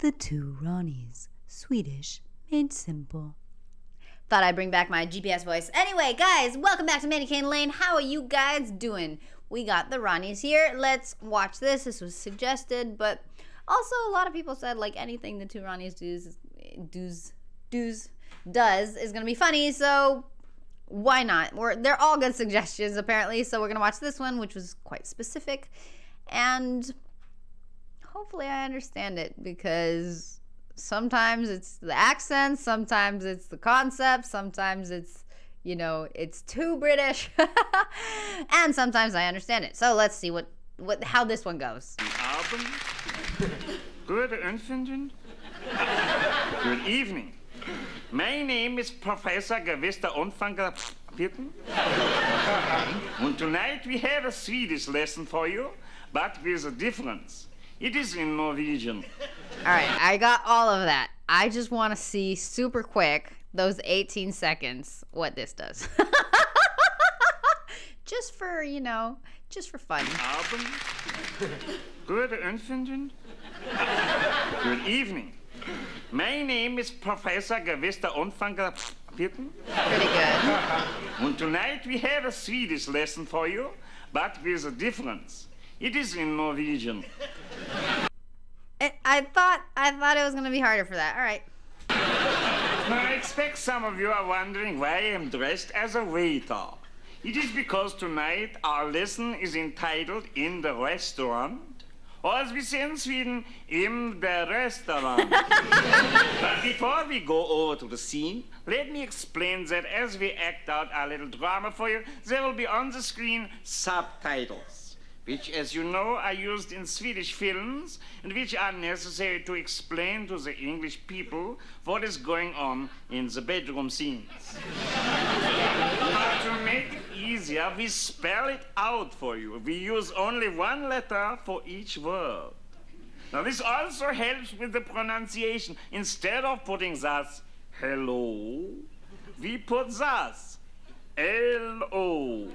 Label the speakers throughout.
Speaker 1: The Two Ronnies, Swedish made simple.
Speaker 2: Thought I'd bring back my GPS voice. Anyway, guys, welcome back to Cane Lane. How are you guys doing? We got the Ronnies here. Let's watch this. This was suggested, but also a lot of people said like anything the two Ronnies does does does does is gonna be funny. So why not? We're they're all good suggestions apparently. So we're gonna watch this one, which was quite specific, and hopefully I understand it because sometimes it's the accent, sometimes it's the concept, sometimes it's you know it's too British, and sometimes I understand it. So let's see what what how this one goes.
Speaker 3: Good afternoon. Good evening. My name is Professor Gavista Unfanger Pitten. And tonight we have a Swedish lesson for you, but with a difference. It is in Norwegian.
Speaker 2: All right, I got all of that. I just want to see super quick those 18 seconds what this does. just for, you know, just for fun.
Speaker 3: Abend. Good afternoon. Good evening. My name is Professor Gavista Unfanger
Speaker 2: Pretty good.
Speaker 3: And tonight we have a Swedish lesson for you, but with a difference. It is in Norwegian.
Speaker 2: I, I thought I thought it was going to be harder for that. All right.
Speaker 3: Now, I expect some of you are wondering why I am dressed as a waiter. It is because tonight our lesson is entitled In the Restaurant, or as we say in Sweden, In the Restaurant. but before we go over to the scene, let me explain that as we act out our little drama for you, there will be on the screen subtitles, which, as you know, are used in Swedish films and which are necessary to explain to the English people what is going on in the bedroom scenes. Now, to make it easier, we spell it out for you. We use only one letter for each word. Now, this also helps with the pronunciation. Instead of putting thus, hello, we put thus, L-O.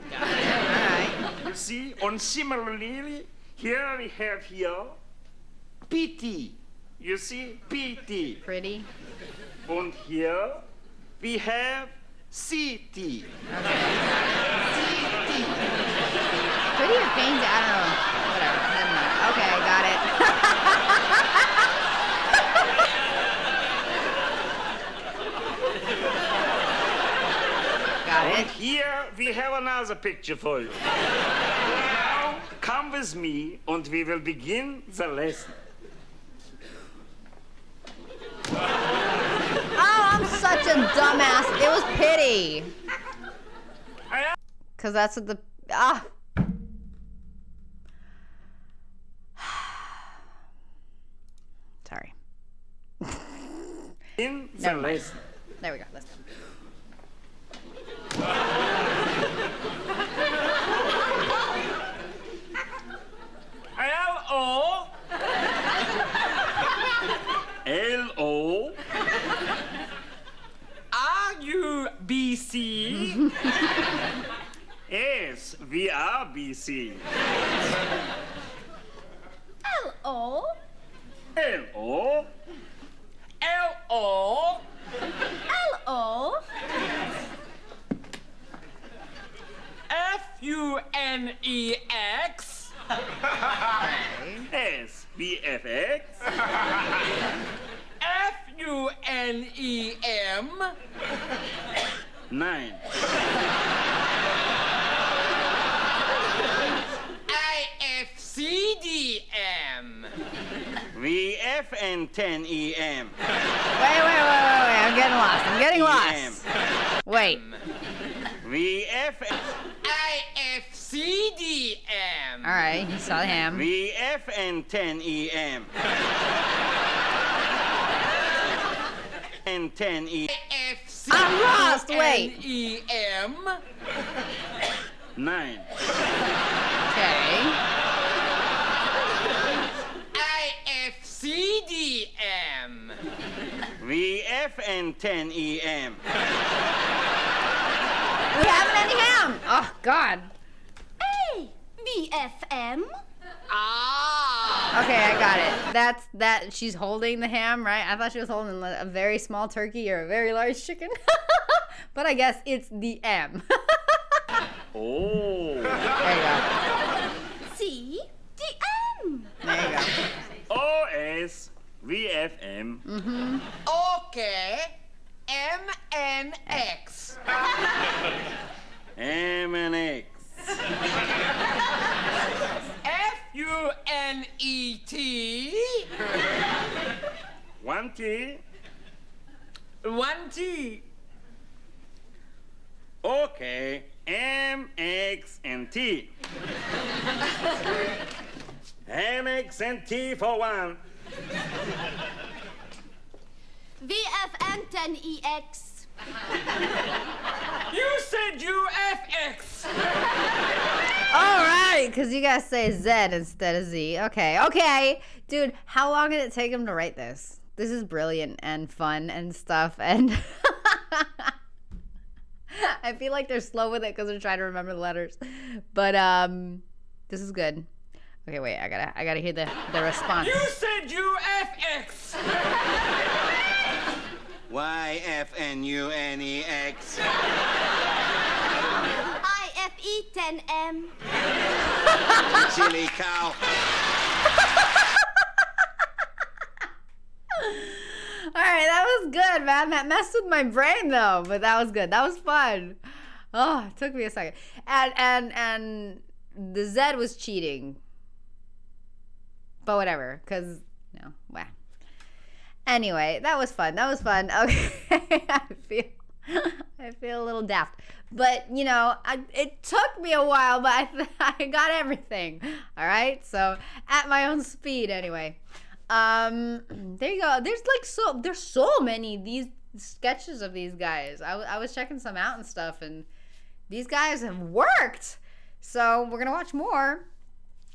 Speaker 3: You see? And similarly, here we have here, PT. You see? PT.
Speaker 2: Pretty.
Speaker 3: And here we have CT.
Speaker 2: Pretty or painted? I don't know. Whatever. Never mind. Okay, got it. Got
Speaker 3: And here we have another picture for you. now, come with me and we will begin the lesson.
Speaker 2: Oh, I'm such a dumbass. It was pity. Cause that's what the ah. Sorry.
Speaker 3: In the
Speaker 2: mind.
Speaker 3: lesson.
Speaker 2: There we go. Let's go.
Speaker 3: L-O. L-O. R-U-B-C. yes, we are BC.
Speaker 2: L-O.
Speaker 3: L-O. L-O.
Speaker 2: L-O.
Speaker 4: F-U-N-E-X.
Speaker 3: Yes, VFX.
Speaker 4: F-U-N-E-M.
Speaker 3: Nine.
Speaker 4: I-F-C-D-M.
Speaker 3: VF and 10 EM.
Speaker 2: Wait, wait, wait, wait, wait. I'm getting lost. I'm getting lost. Wait.
Speaker 3: VF.
Speaker 4: I-F-C-D-M.
Speaker 2: All right. You saw the ham.
Speaker 3: VF and 10 EM. and 10 E.
Speaker 2: I'm lost, wait.
Speaker 4: F-C-U-N-E-M.
Speaker 3: Nine.
Speaker 2: Okay.
Speaker 4: I-F-C-D-M.
Speaker 3: VF and 10 EM.
Speaker 2: We haven't any ham. Oh God.
Speaker 5: Hey, VFM.
Speaker 4: Ah!
Speaker 2: Okay, I got it. That's that. She's holding the ham, right? I thought she was holding a a very small turkey or a very large chicken, but I guess it's the M.
Speaker 3: Oh.
Speaker 2: there you go.
Speaker 5: C D M.
Speaker 2: There you go.
Speaker 3: OS VFM.
Speaker 4: Okay. MNX.
Speaker 3: M and X.
Speaker 4: F U N E T.
Speaker 3: One T.
Speaker 4: One T.
Speaker 3: Okay. M, X, and T. M, X, and T for one.
Speaker 5: VFN 10EX.
Speaker 4: You said UFX.
Speaker 2: All right, because you guys say Z instead of Z. Okay, okay. Dude, how long did it take him to write this? This is brilliant and fun and stuff. And I feel like they're slow with it because they're trying to remember the letters. But um, this is good. Okay, wait. I gotta, I gotta hear the the response.
Speaker 4: You said UFX.
Speaker 6: Y F N U N E X.
Speaker 5: IFE 10M.
Speaker 6: Chili cow.
Speaker 2: All right, that was good, man. That messed with my brain though, but that was good. That was fun. Oh, it took me a second. And and and the Z was cheating. But whatever, cause no, wow. Anyway, that was fun. That was fun. Okay, I feel I feel a little daft, but you know, I, it took me a while, but I I got everything. All right, so at my own speed, anyway. Um, there you go. There's like so there's so many these sketches of these guys. I, I was checking some out and stuff, and these guys have worked. So we're gonna watch more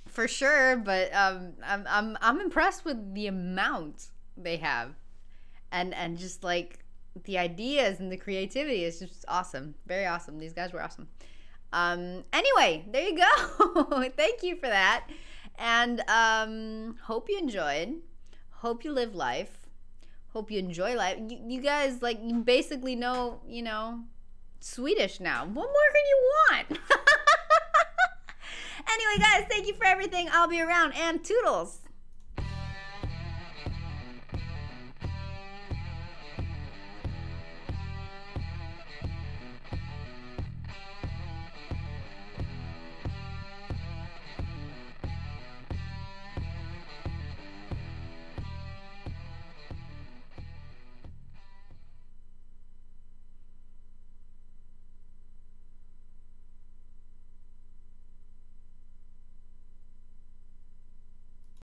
Speaker 2: for sure. But um, I'm I'm I'm impressed with the amount they have, and and just like the ideas and the creativity is just awesome. Very awesome. These guys were awesome. Um, anyway, there you go. Thank you for that. And um, hope you enjoyed. Hope you live life. Hope you enjoy life. You, you guys, like, you basically know, you know, Swedish now. What more can you want? anyway, guys, thank you for everything. I'll be around. And toodles.